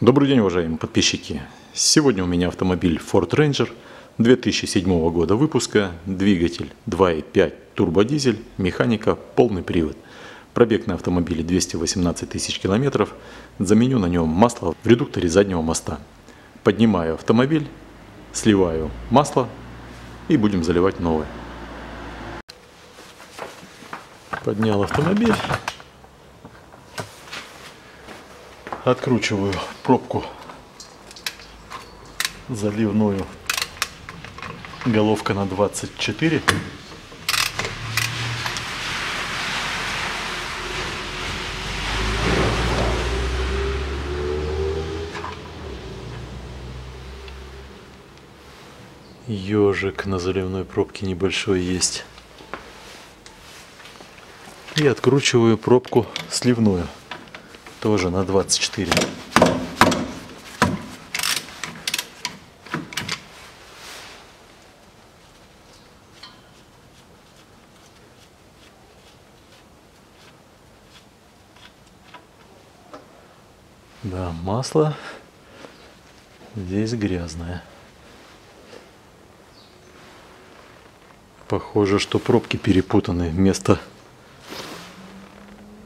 Добрый день, уважаемые подписчики. Сегодня у меня автомобиль Ford Ranger 2007 года выпуска, двигатель 2.5 турбодизель, механика, полный привод. Пробег на автомобиле 218 тысяч километров. Заменю на нем масло в редукторе заднего моста. Поднимаю автомобиль, сливаю масло и будем заливать новое. Поднял автомобиль. Откручиваю пробку заливную. Головка на 24. Ежик на заливной пробке небольшой есть. И откручиваю пробку сливную. Тоже на 24. Да, масло здесь грязное. Похоже, что пробки перепутаны. Вместо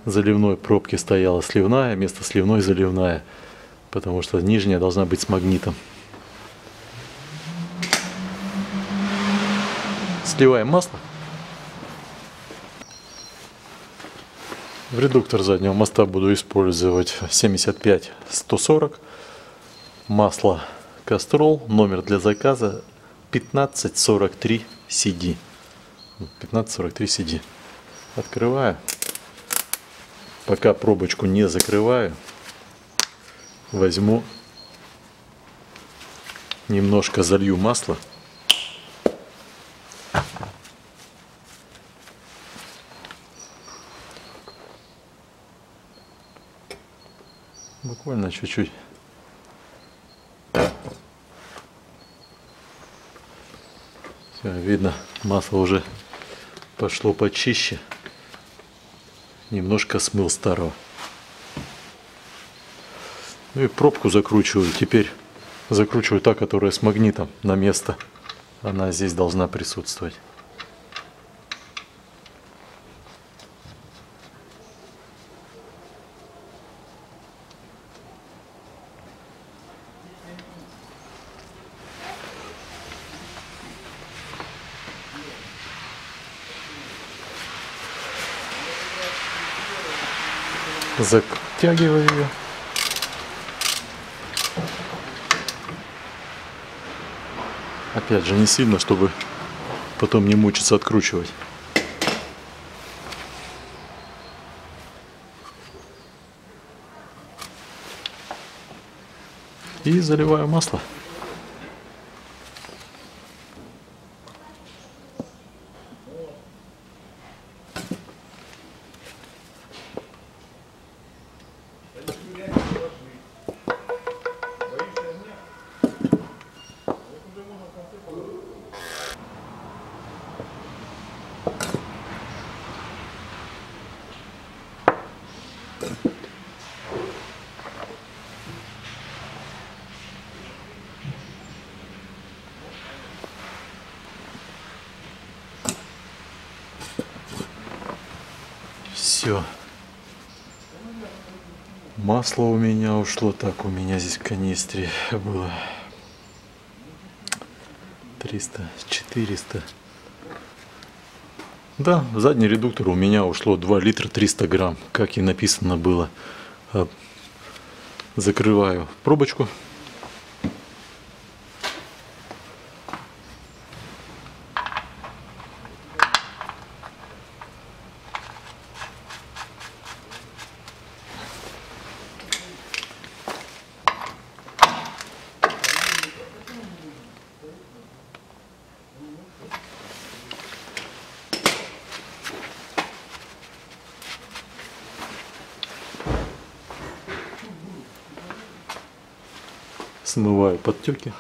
заливной пробки стояла сливная, вместо сливной заливная. Потому что нижняя должна быть с магнитом. Сливаем масло. В редуктор заднего моста буду использовать 75-140. Масло Кастрол. Номер для заказа 1543 CD. 1543 CD. Открываю. Пока пробочку не закрываю, возьму немножко залью масла. Буквально чуть-чуть. Видно, масло уже пошло почище. Немножко смыл старого. Ну и пробку закручиваю. Теперь закручиваю та, которая с магнитом на место. Она здесь должна присутствовать. Затягиваю ее. Опять же, не сильно, чтобы потом не мучиться откручивать. И заливаю масло. Все. Масло у меня ушло. Так, у меня здесь в канистре было 300, 400. Да, задний редуктор у меня ушло 2 литра 300 грамм, как и написано было. А, закрываю пробочку. смываю подтеки.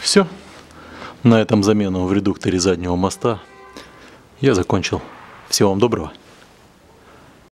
Все. На этом замену в редукторе заднего моста я закончил. Всего вам доброго.